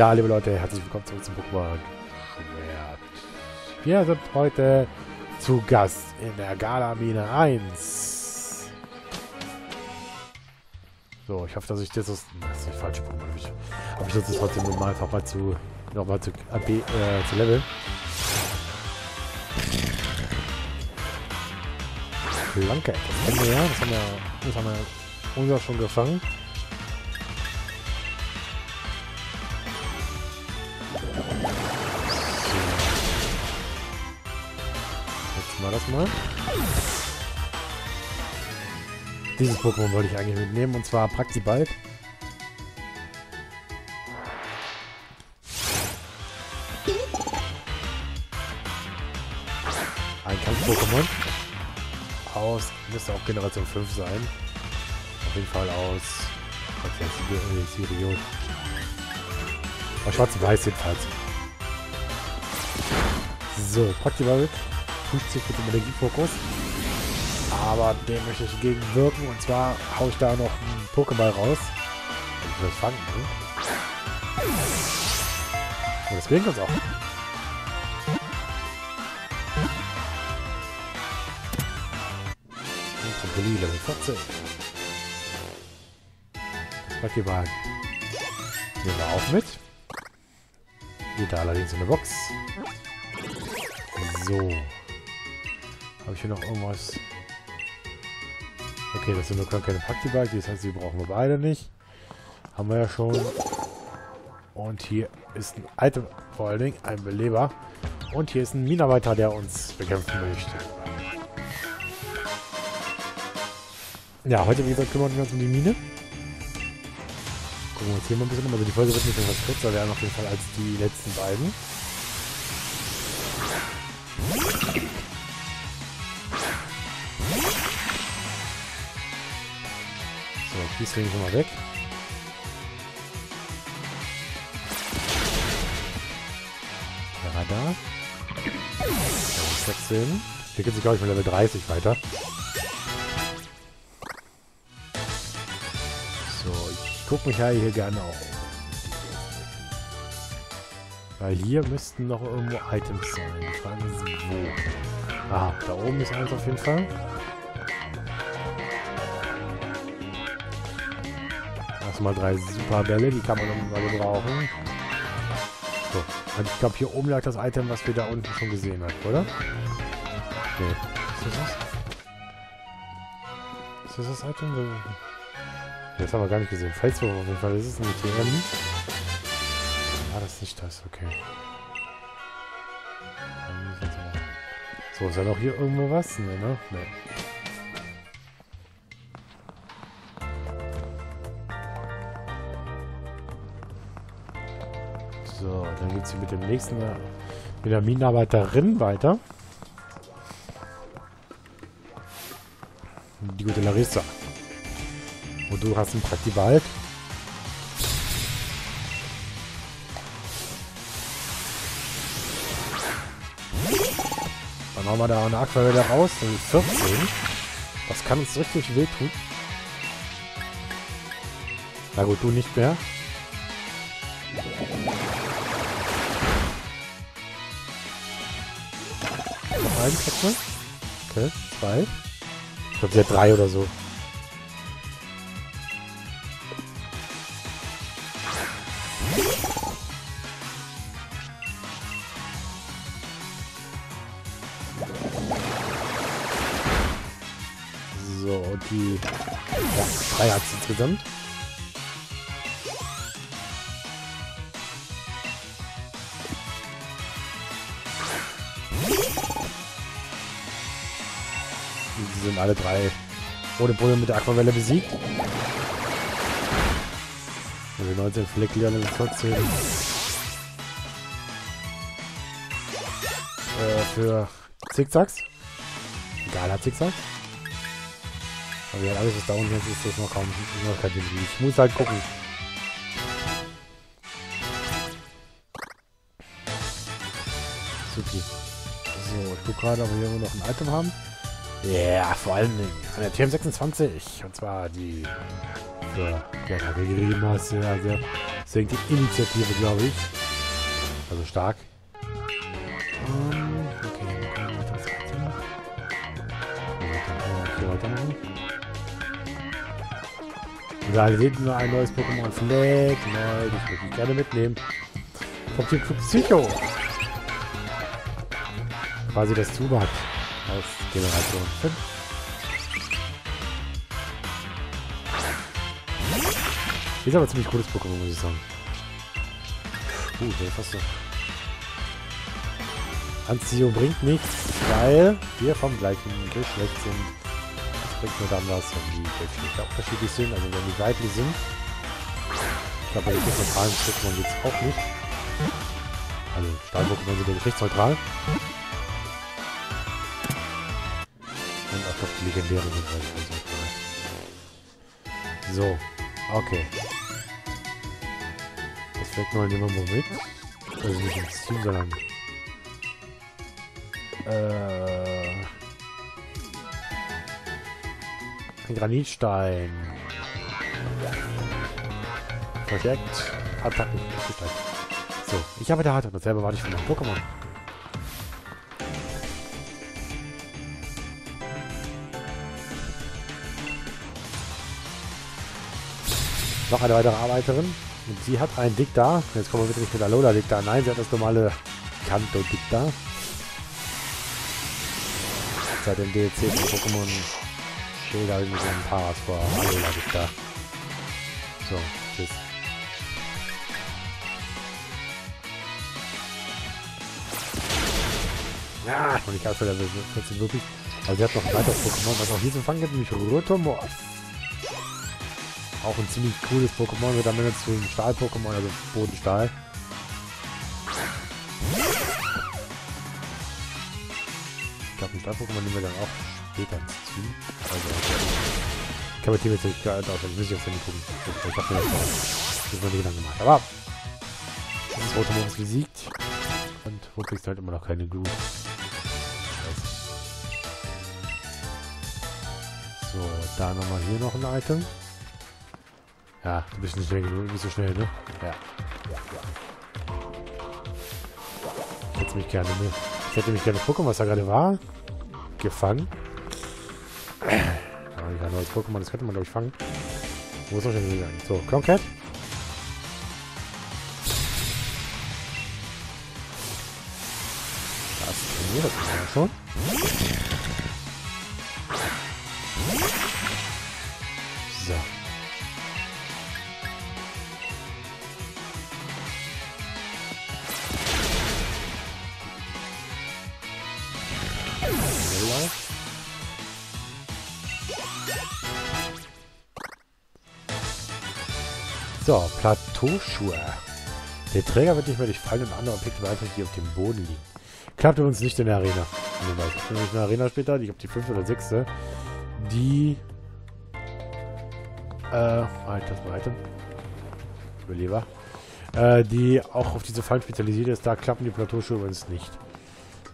Ja, liebe Leute, herzlich willkommen zurück zum Pokémon Schwert. Wir sind heute zu Gast in der Galamine 1. So, ich hoffe, dass ich das. Das ist nicht falsche Pokémon. Ich, aber ich es trotzdem mal einfach mal zu nochmal zu, AB, äh, zu Level. Flanke etwas. Kennen wir ja. Das haben wir, das haben wir unser schon gefangen. Wir das mal. Dieses Pokémon wollte ich eigentlich mitnehmen, und zwar Praxibald. Ein Kampf-Pokémon. Aus, müsste auch Generation 5 sein. Auf jeden Fall aus. Was heißt Sirio? Aus Schwarz-Weiß jedenfalls. So, Praxibald. 50 mit dem Energiefokus. Aber dem möchte ich gegenwirken. Und zwar haue ich da noch einen Pokéball raus. Ich will das fangen, ne? Und das gelingt uns auch. Trampolin Level 14. Das Pokéball nehmen wir auch mit. Geht da allerdings in eine Box. So. Habe ich hier noch irgendwas? Okay, das sind nur keine Praktibike, das heißt, die brauchen wir beide nicht. Haben wir ja schon. Und hier ist ein Item, vor allen Dingen ein Beleber. Und hier ist ein Minenarbeiter, der uns bekämpfen möchte. Ja, heute, wie gesagt, kümmern wir uns um die Mine. Gucken wir uns hier mal ein bisschen um. Also die Folge wird nicht etwas kürzer werden, auf jeden Fall als die letzten beiden. Die swingen schon mal weg. Der Radar. Ja, wechseln. Hier geht sich, glaube ich, mit Level 30 weiter. So, ich gucke mich ja hier gerne auch Weil hier müssten noch irgendwo Items sein. Die Frage ist, wo? Ah, da oben ist eins auf jeden Fall. Mal drei super Bälle, die kann man mal gebrauchen. So, und ich glaube, hier oben lag das Item, was wir da unten schon gesehen haben, oder? Nee. Ist das das? Ist das das Item? Das haben wir gar nicht gesehen. Felswurf auf jeden Fall. Das ist ein TM. Ah, das ist nicht das. Okay. So, ist ja noch hier irgendwo was? Nee, ne? Nee. Geht es mit dem nächsten, mit der Minenarbeiterin weiter. Die gute Larissa. Und du hast einen Praktibald. Dann haben wir da eine Aquarelle raus. Ist 14. Das kann uns richtig wehtun. Na gut, du nicht mehr. Ein Katze. Okay, zwei. Ich glaube, sie hat drei oder so. So, die... Ja, drei hat es insgesamt. Sie sind alle drei ohne Probleme mit der Aquavelle besiegt. Also 19 Flecklier, 14. Äh, für Zickzacks. Geiler Zickzack. Aber ja, alles, was unten ist, ist noch kaum noch kein Ding. Ich muss halt gucken. Supi. So, ich gucke gerade, ob wir hier noch ein Item haben. Ja, yeah, vor allem an der TM26. Und zwar die für Attacke gegeben hast. Also senkt die Initiative, glaube ich. Also stark. Um, ähm, okay, wir das weiter. Dann hier weitermachen. Da sehen wir ein neues Pokémon Flag. Neu, das würde ich gerne mitnehmen. Vom Team Psycho. Quasi das Zubat aus Generation 5. Ist aber ziemlich cooles Pokémon, muss ich sagen. Uh, der fast so. Anziehung bringt nichts, weil wir vom gleichen Geschlecht sind. Das bringt nur dann was, wenn die Geschlechter unterschiedlich sind, also wenn die weiblich sind. Ich glaube, bei den neutralen Pokémon geht es auch nicht. Also Stahl-Pokémon sind ja geschlechtsneutral. Doch die legendären sind geschlechtsneutral. So, okay. Das fällt mal wir mal mit. Also nicht ins Team, sondern... Äh... Ein Granitstein. Verstärkt. Attacken. So, ich arbeite hart und dasselbe warte ich von meinem Pokémon. Noch eine weitere Arbeiterin. Und sie hat einen Dicta. Jetzt kommen wir bitte nicht mit Alola Dicta. Nein, sie hat das normale Kanto Dicta. Seit dem DLC von Pokémon Schilder irgendwie so ein Paras vor Alola Dicta. So, tschüss. Ja, und ich habe schon Level 14 wirklich. Also sie hat noch ein weiteres Pokémon, was auch hier zu fangen gibt, nämlich Rotomorph. Auch ein ziemlich cooles Pokémon, wird am Ende zu einem Stahl-Pokémon, also Bodenstahl. Ich glaube, ein Stahl-Pokémon nehmen wir dann auch später Team. Also, ich kann mit Team jetzt nicht geil aus, ich muss jetzt nicht. Ich hab mir das, mal nicht lang gemacht. Aber, das Rotomon ist besiegt. Und wo kriegst halt immer noch keine Glut. So, da nochmal hier noch ein Item. Ja, du bist nicht, schnell, nicht so schnell, ne? Ja. Ich hätte mich gerne, ne? Ich hätte mich gerne Pokémon, was da gerade war, gefangen. Ja, ein neues Pokémon, das könnte man, glaube ich, fangen. Wo ist er schon gegangen? So, Cloncat. Das trainiert das ja schon. Plateauschuhe. Der Träger wird nicht mehr durchfallen und andere Objekte weiter, die auf dem Boden liegen. Klappt übrigens nicht in der Arena. Ich bin nämlich in der Arena später, ich glaube die fünfte oder sechste, die äh, halt das weiter. Überleber. Äh, die auch auf diese Fallen spezialisiert ist. Da klappen die Plateauschuhe übrigens nicht.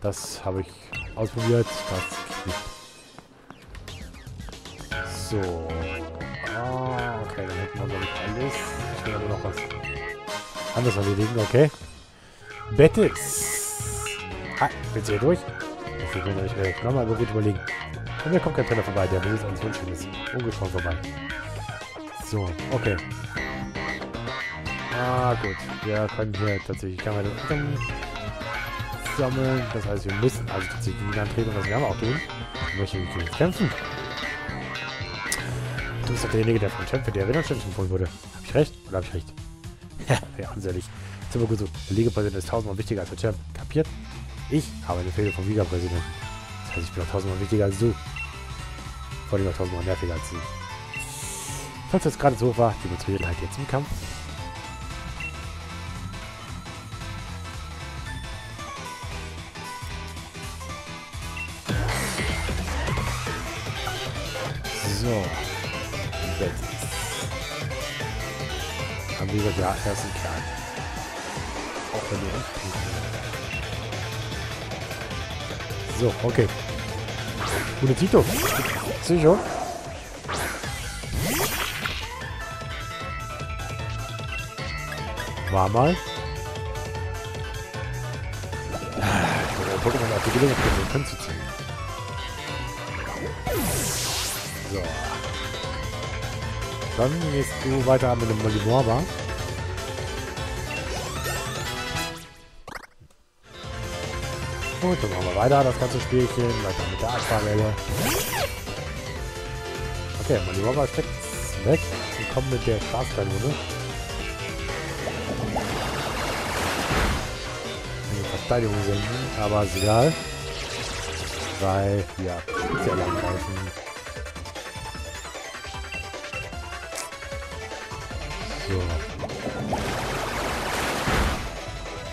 Das habe ich ausprobiert. Das nicht. So. Ah, okay, dann hätten wir, glaube ich, alles. Ich will aber noch was anderes erledigen, okay. Betis. Ah, jetzt hier durch? Das wird mir nämlich recht. Nochmal gut überlegen. Und mir kommt kein Trainer vorbei, der besitzt eines Wunschschönes. Ungeschaut vorbei. So, okay. Ah, gut. Wir können hier tatsächlich keine Item sammeln. Das heißt, wir müssen also tatsächlich gegen antreten, was wir auch tun. Ich möchte gegen kämpfen. Du bist doch derjenige, der vom Champ für die Arena-Champs empfohlen wurde. Ich recht? Oder hab ich recht? ja, ansehlich. Ist aber gut so. Der Liga-Präsident ist tausendmal wichtiger als der Champ. Kapiert? Ich habe eine Fehde vom Liga-Präsidenten. Das heißt, ich bin auch tausendmal wichtiger als du. Vor allem auch tausendmal nerviger als du. Falls das gerade so war, demonstriert halt jetzt im Kampf. So. Bett. Haben wir gesagt, ja, er ist ein Kerl. Auch wenn wir uns So, okay. Gute Tito. Sicher. War mal. Ich wollte ja Pokémon auf die Gelegenheit, um den Pen zu ziehen. So. Dann gehst du weiter mit dem Molimorba. Gut, dann machen wir weiter das ganze Spielchen. Weiter mit der Aquarelle. Okay, Molimorba steckt weg. Wir kommen mit der Spaßkanone. Verteidigung senken, aber ist egal. Weil, ja, sehr angreifen.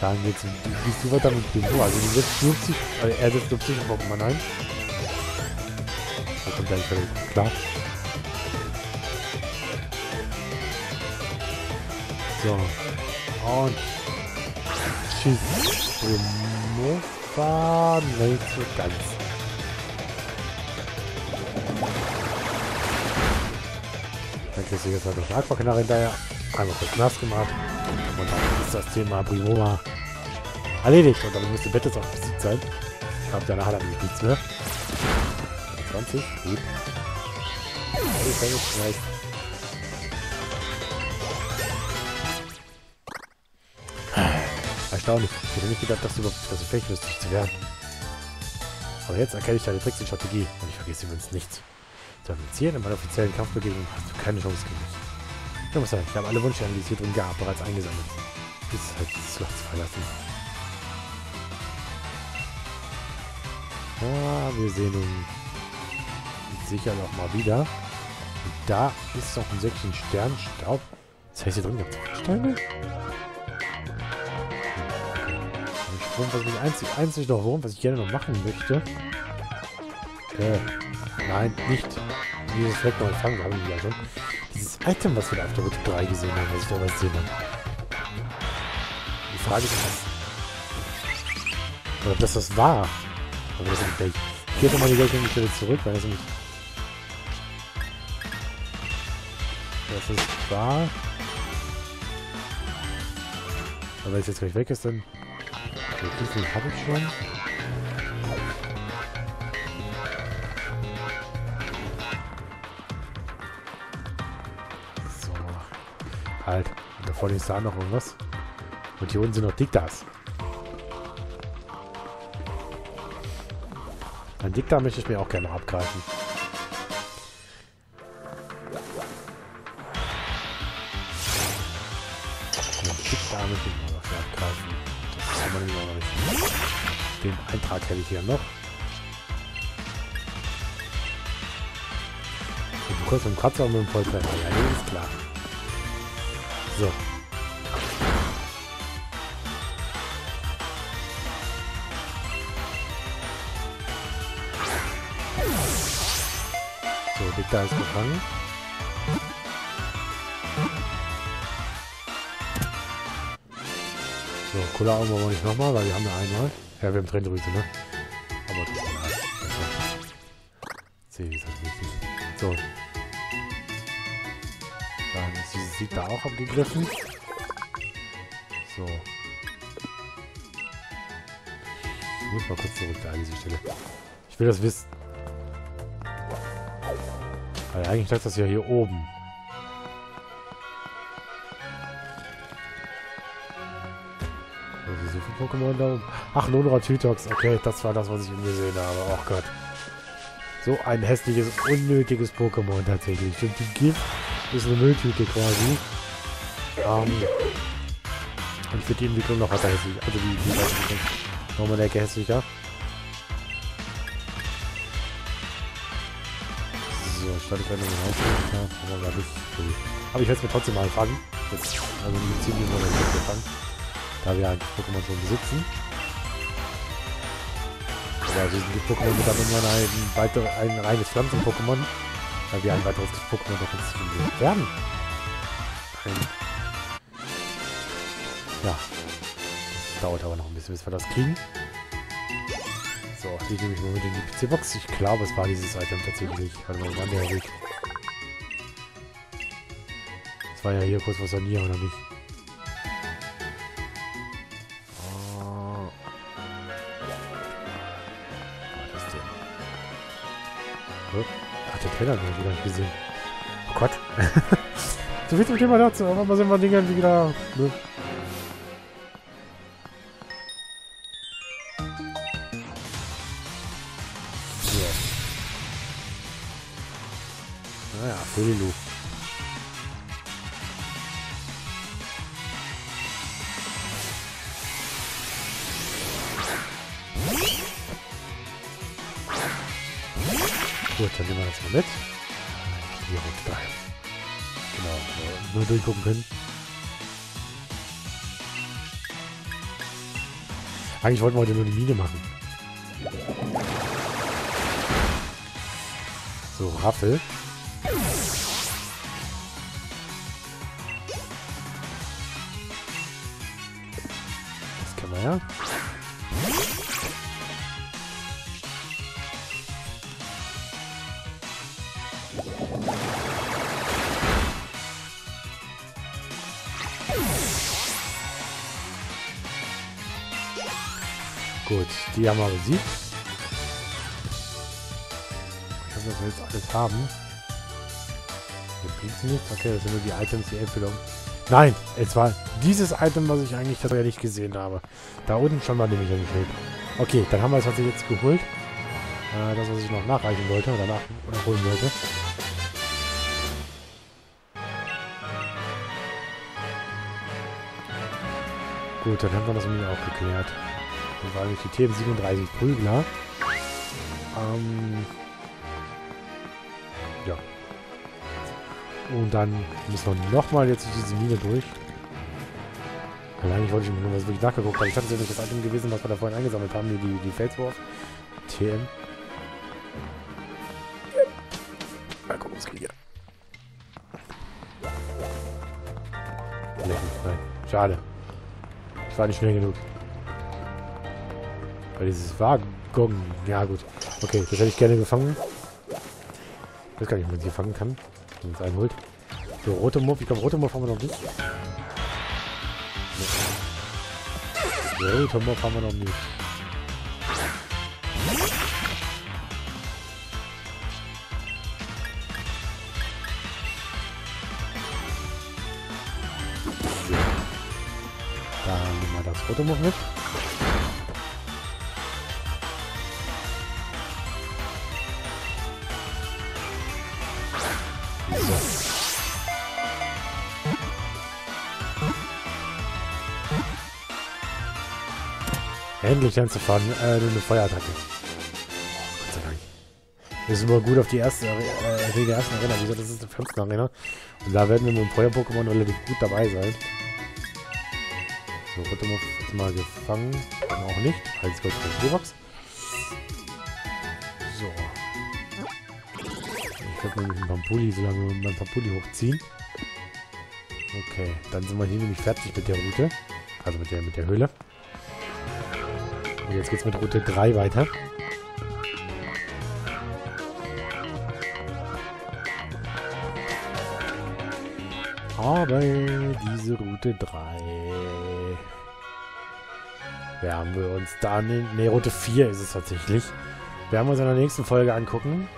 Dann geht's, gehst du weiter mit dem. Also du setzt 50, also er setzt 50 Pokémon ein. Da kommt gleich klar. So. Und Tschüss. Muffa nicht so ganz. Dann kriegst du jetzt halt noch eine Aquakanare hinterher. Einmal kurz nass gemacht. Und dann ist das Thema Primova erledigt. Und dann müsste Bett jetzt auch besiegt sein. Ich glaube, danach hat er nämlich nichts mehr. 20, gut. Ich jetzt vielleicht Erstaunlich. Ich hätte nicht gedacht, dass du überhaupt dass du fähig wirst, dich zu wehren. Aber jetzt erkenne ich deine Tricks und Strategie und ich vergesse übrigens nichts. Zu Zielen in meiner offiziellen Kampfbegegnung hast du keine Chance gegen mich. Ich muss sagen, ich habe alle Wünsche analysiert und gar bereits eingesammelt. Bis halt dieses Slot zu verlassen. Ja, wir sehen uns sicher noch mal wieder. Und da ist noch ein Säckchen Sternstaub. Das heißt, hier drin gibt es Steine? Wurm, was mich einzig, einzig noch Wurm, was ich gerne noch machen möchte. Äh, nein, nicht dieses Fleck noch fangen, haben wir ja schon. Item, was wir da auf der Route 3 gesehen haben, was ich da gesehen habe. Die Frage ist, was... Ob das das war. Aber das ist nicht Ich gehe nochmal die gleiche Stelle zurück, weil das nämlich... Das ist wahr. Aber wenn es jetzt gleich weg ist, dann Okay, Kiesel habe ich schon. Vorne ist da noch irgendwas. Und hier unten sind noch Diktas. Ein Diktar möchte ich mir auch gerne abgreifen. Auch. Den Eintrag hätte ich hier noch. Du kommst mit dem Kratzer und mit dem Volltreffer. Ja, ist klar. So. So, Victor ist gefangen. So, Cola haben wir aber nicht nochmal, weil wir haben ja einmal. Ja, wir haben Trenndrüse, ne? Auch abgegriffen. So. Ich muss mal kurz zurück da an diese Stelle. Ich will das wissen. Weil eigentlich lag das ja hier oben. so viele Pokémon da. Ach, Lonora Tytox. Okay, das war das, was ich gesehen habe. Oh Gott. So ein hässliches, unnötiges Pokémon tatsächlich. Stimmt, die Gift ist eine Mülltüte quasi. Ähm, und finde die Entwicklung noch weiter hässlich. Also die, die Entwicklung noch mal Ecke hässlicher. So, ich eine raus. Aber, aber ich werde es mir trotzdem mal fangen. Jetzt, also mit ziemlich noch fangen da wir ein Pokémon schon besitzen. Aber diesen Pokémon mit dann irgendwann ein, weiter, ein reines Pflanzen-Pokémon, weil wir ein weiteres Pokémon noch hinzufügen werden. Ein ja. Das dauert aber noch ein bisschen, bis wir das kriegen. So, die nehme ich mal mit in die PC-Box. Ich glaube, es war dieses Item tatsächlich. Warte mal, wann der Weg? Das war ja hier kurz was an ihr, oder nicht? Oh. Was ist denn? Oh. Der Trainer habe ich gar nicht gesehen. Oh Gott. so viel zum Thema dazu. Aber immer sind wir Dinge wieder... Ne? Gut, dann nehmen wir das mal mit. Hier runter. Genau, nur durchgucken können. Eigentlich wollten wir heute nur die Mine machen. So, Raffel. Das können wir ja. Gut, die haben wir besiegt. Ich hoffe, dass wir jetzt alles haben. Hier bringt nichts. Okay, das sind nur die Items, die Empfehlung. Nein, es war dieses Item, was ich eigentlich tatsächlich gesehen habe. Da unten schon mal nämlich ein. Okay, dann haben wir es tatsächlich jetzt geholt. Äh, das, was ich noch nachreichen wollte oder nachholen wollte. Gut, dann haben wir das nämlich auch geklärt. Das war eigentlich die TM37 Prügler. Ähm, ja. Und dann müssen wir nochmal jetzt durch diese Mine durch. Allein ich wollte nur was wirklich nachgeguckt haben. Ich hatte nämlich das Item gewesen, was wir da vorhin eingesammelt haben, die, die, die Felswurf. TM. Mal gucken, was kriege ich. Nein, schade. Ich war nicht schnell genug. Weil dieses Waggon... Ja, gut. Okay, das hätte ich gerne gefangen. Ich weiß gar nicht, ob man sie fangen kann. Wenn man es einholt. So, rote Muff. Ich glaube, rote Muff haben wir noch nicht. Nee. Rote Muff haben wir noch nicht. Dann nehmen wir das rote mit. Endlich anzufahren, äh, eine Feuerattacke. Oh, Gott sei Dank. Wir sind mal gut auf die erste, äh, die ersten Arena. Wie gesagt, das ist die fünfte Arena. Und da werden wir mit dem Feuer-Pokémon relativ gut dabei sein. So, Rotomov ist mal gefangen. Dann auch nicht. Als Gott für Gevox. So. Ich werde nämlich einen Pampuli, solange wir meinen Pampuli hochziehen. Okay, dann sind wir hier nämlich fertig mit der Route. Also mit der, mit der Höhle. Und jetzt geht's mit Route 3 weiter. Aber diese Route 3 werden wir uns dann. Ne, Route 4 ist es tatsächlich. Werden wir uns in der nächsten Folge angucken.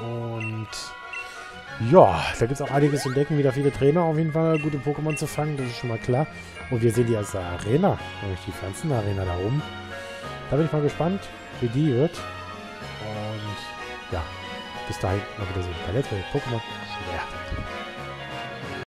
Und ja, da gibt es auch einiges zu entdecken. Wieder viele Trainer auf jeden Fall gute Pokémon zu fangen, das ist schon mal klar. Und wir sehen die erste Arena, nämlich die Pflanzenarena da oben. Da bin ich mal gespannt, wie die wird. Und ja, bis dahin mal wieder sehen bei Let's Play Pokémon Schwert.